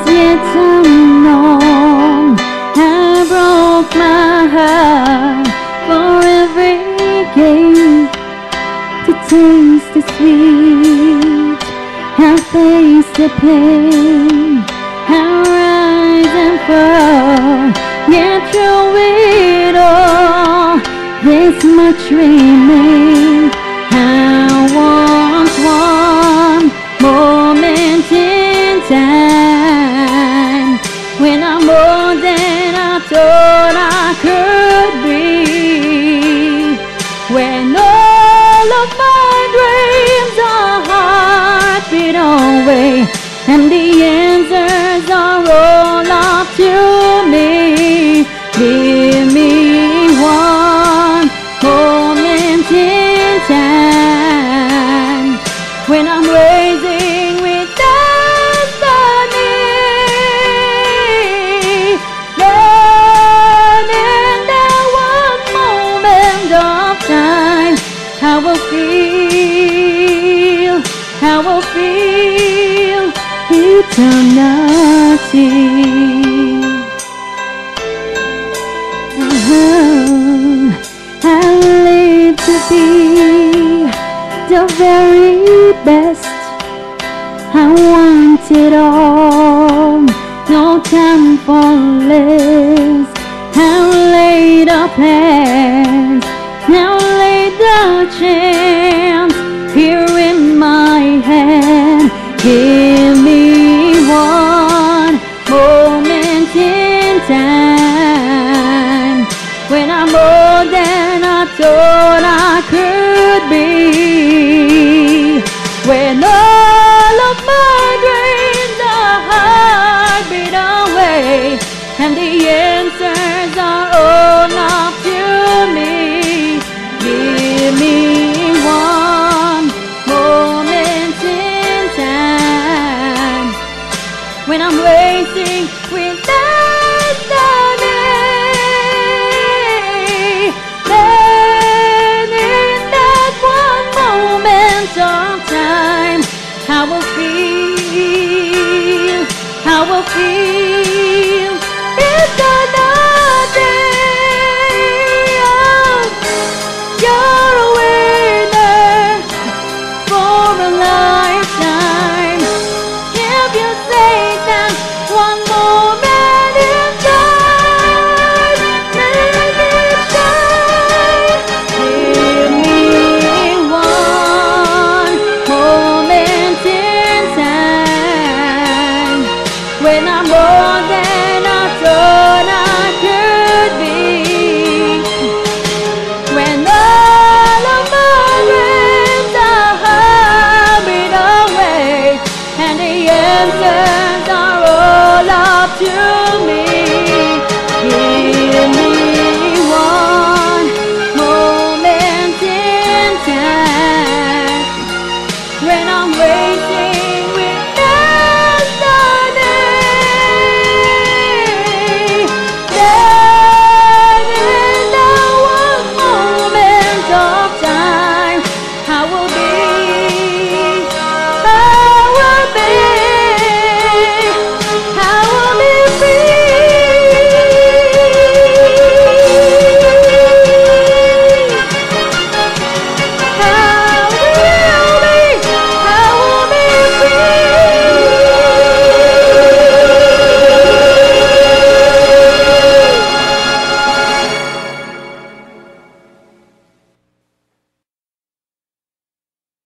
is yet unknown. I broke my heart for every game to taste the sweet. I face the pain. I rise and fall. Yet through it all, this much remains. And the answers eternity. Uh-huh. I live to be the very best. I want it all, no time for less. I laid a plans, now lay the chance time when I'm more than I thought I could be. When all of my dreams are heartbeat away, and the answers are all up to me. Give me one moment in time when I'm racing with time, when I'm.